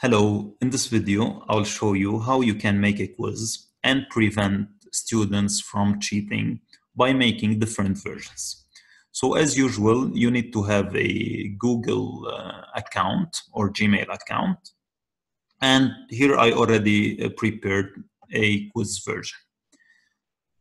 Hello, in this video, I'll show you how you can make a quiz and prevent students from cheating by making different versions. So as usual, you need to have a Google uh, account or Gmail account. And here I already uh, prepared a quiz version.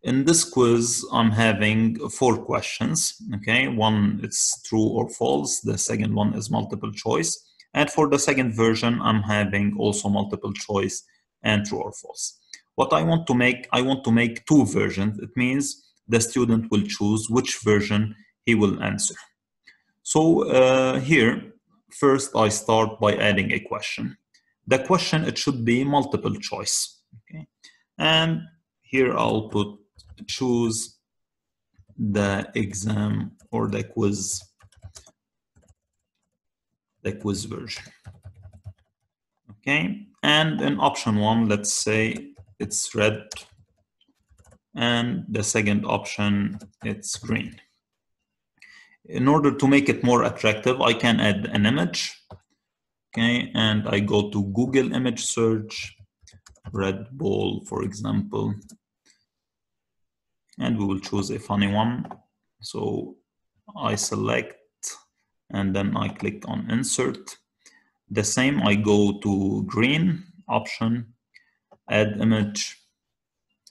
In this quiz, I'm having four questions, okay? One is true or false. The second one is multiple choice. And for the second version, I'm having also multiple choice and true or false. What I want to make, I want to make two versions. It means the student will choose which version he will answer. So uh, here, first I start by adding a question. The question, it should be multiple choice. Okay? And here I'll put choose the exam or the quiz the quiz version. Okay and in option one let's say it's red and the second option it's green. In order to make it more attractive I can add an image okay and I go to Google image search red ball for example and we will choose a funny one. So I select and then I click on insert. The same I go to green option add image.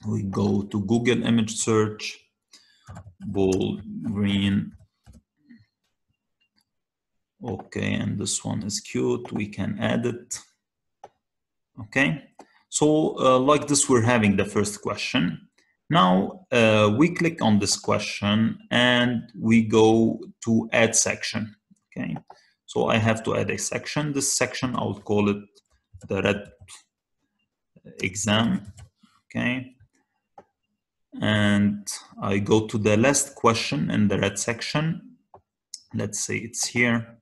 We go to Google image search bold green. Okay and this one is cute we can add it. Okay so uh, like this we're having the first question. Now uh, we click on this question and we go to add section. Okay, so I have to add a section. This section I will call it the red exam. Okay, and I go to the last question in the red section. Let's say it's here.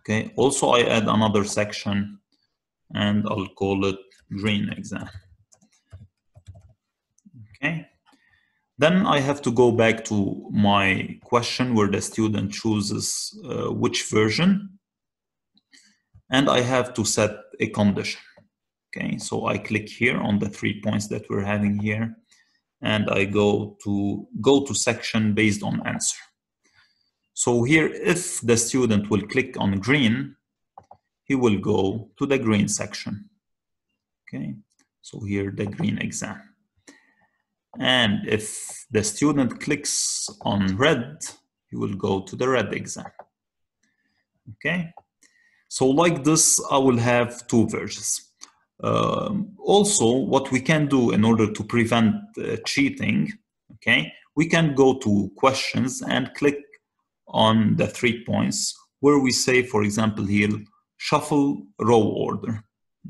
Okay, also I add another section and I'll call it green exam. Okay. Then I have to go back to my question where the student chooses uh, which version. And I have to set a condition. Okay, so I click here on the three points that we're having here. And I go to go to section based on answer. So here, if the student will click on green, he will go to the green section. Okay, so here the green exam. And if the student clicks on red, he will go to the red exam. Okay, so like this, I will have two versions. Um, also, what we can do in order to prevent uh, cheating, okay, we can go to questions and click on the three points where we say, for example, here, shuffle row order.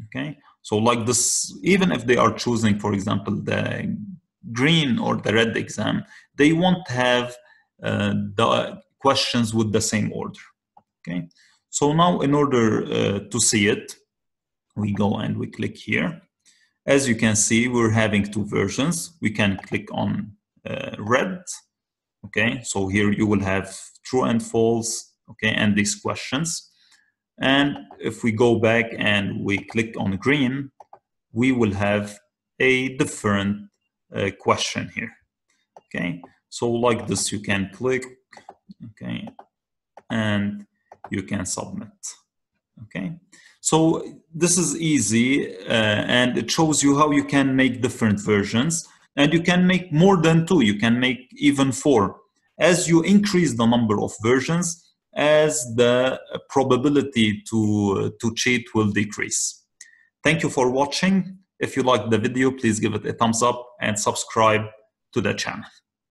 Okay, so like this, even if they are choosing, for example, the green or the red exam, they won't have uh, the questions with the same order. Okay, so now in order uh, to see it, we go and we click here. As you can see, we're having two versions. We can click on uh, red. Okay, so here you will have true and false. Okay, and these questions. And if we go back and we click on green, we will have a different uh, question here. Okay, so like this, you can click, okay, and you can submit. Okay, so this is easy uh, and it shows you how you can make different versions and you can make more than two, you can make even four. As you increase the number of versions, as the probability to, to cheat will decrease. Thank you for watching. If you liked the video, please give it a thumbs up and subscribe to the channel.